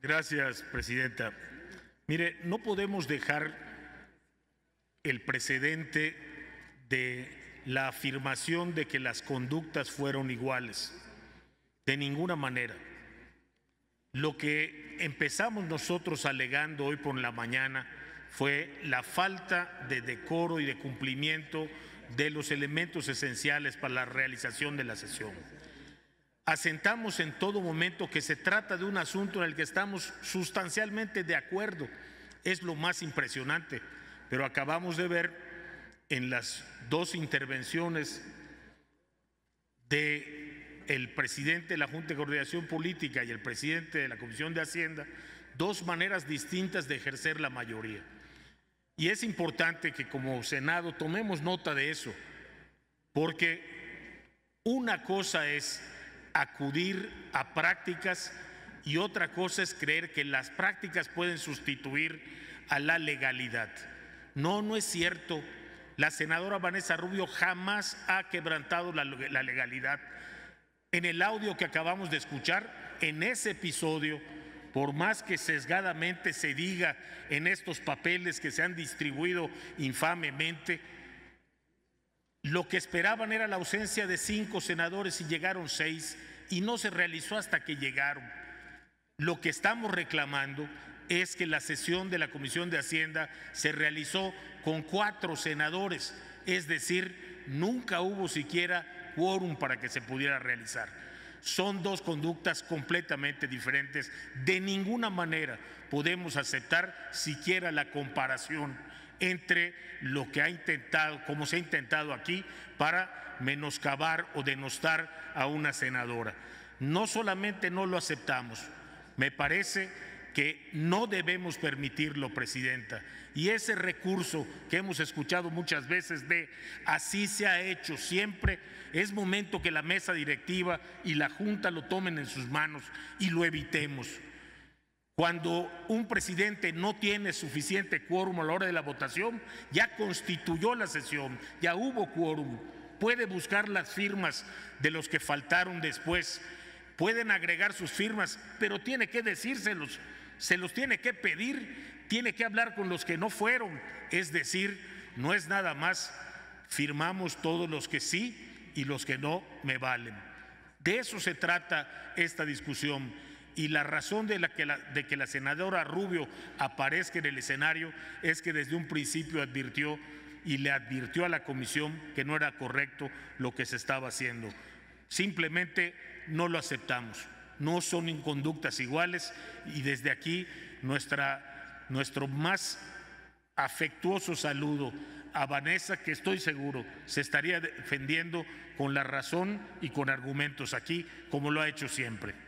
Gracias, Presidenta. Mire, no podemos dejar el precedente de la afirmación de que las conductas fueron iguales. De ninguna manera. Lo que empezamos nosotros alegando hoy por la mañana fue la falta de decoro y de cumplimiento de los elementos esenciales para la realización de la sesión. Asentamos en todo momento que se trata de un asunto en el que estamos sustancialmente de acuerdo. Es lo más impresionante, pero acabamos de ver en las dos intervenciones de el presidente de la Junta de Coordinación Política y el presidente de la Comisión de Hacienda dos maneras distintas de ejercer la mayoría. Y es importante que como Senado tomemos nota de eso, porque una cosa es acudir a prácticas y otra cosa es creer que las prácticas pueden sustituir a la legalidad. No, no es cierto. La senadora Vanessa Rubio jamás ha quebrantado la, la legalidad. En el audio que acabamos de escuchar, en ese episodio, por más que sesgadamente se diga en estos papeles que se han distribuido infamemente, lo que esperaban era la ausencia de cinco senadores y llegaron seis y no se realizó hasta que llegaron. Lo que estamos reclamando es que la sesión de la Comisión de Hacienda se realizó con cuatro senadores, es decir, nunca hubo siquiera quórum para que se pudiera realizar. Son dos conductas completamente diferentes. De ninguna manera podemos aceptar siquiera la comparación entre lo que ha intentado, como se ha intentado aquí, para menoscabar o denostar a una senadora. No solamente no lo aceptamos, me parece que no debemos permitirlo, Presidenta. Y ese recurso que hemos escuchado muchas veces de así se ha hecho siempre, es momento que la mesa directiva y la Junta lo tomen en sus manos y lo evitemos. Cuando un presidente no tiene suficiente quórum a la hora de la votación, ya constituyó la sesión, ya hubo quórum, puede buscar las firmas de los que faltaron después, pueden agregar sus firmas, pero tiene que decírselos, se los tiene que pedir, tiene que hablar con los que no fueron, es decir, no es nada más firmamos todos los que sí y los que no me valen. De eso se trata esta discusión y la razón de, la que la, de que la senadora Rubio aparezca en el escenario es que desde un principio advirtió y le advirtió a la comisión que no era correcto lo que se estaba haciendo. Simplemente no lo aceptamos. No son conductas iguales y desde aquí nuestra, nuestro más afectuoso saludo a Vanessa, que estoy seguro se estaría defendiendo con la razón y con argumentos aquí, como lo ha hecho siempre.